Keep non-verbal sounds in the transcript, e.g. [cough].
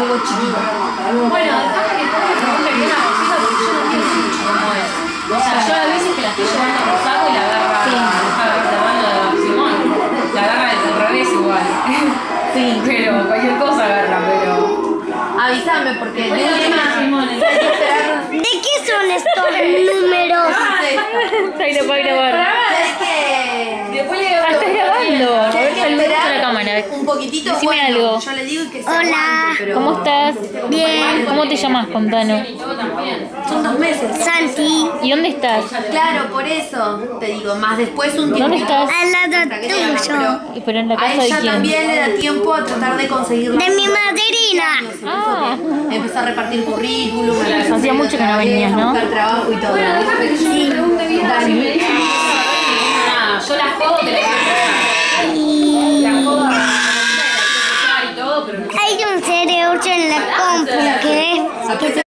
algo chiquito. Bueno, dejame que bien la cosita porque yo no entiendo mucho cómo es. O sea, yo a veces que la estoy llevando por saco y la agarra, Sí. agarra la mano de Simón. La agarra del revés igual. Sí. [laughs] Pero cualquier cosa agarra, pero. Avísame porque Simón. [laughs] ¿De qué son estos [laughs] números? Ahí lo puedo grabar. ¿Sabes qué? Después le Ah, estás grabando. A ver, Hay que saluda a la Un poquitito. Decime bueno, algo. Yo le digo que se Hola. aguante, pero ¿Cómo estás? Bien. ¿Cómo te llamas? Contanos. Yo también. Son dos meses. Santi, ¿Y dónde estás? Claro, por eso te digo, más después un tiempo. ¿Dónde estás? al lado tuyo. Pero en la A casa de ella quién. también le da tiempo a tratar de conseguir De mi madrina. Ah. Empezó a repartir currículum. a Hacía mucho que no venías, a ¿no? buscar trabajo y todo. Bueno, escuchen la compu, que.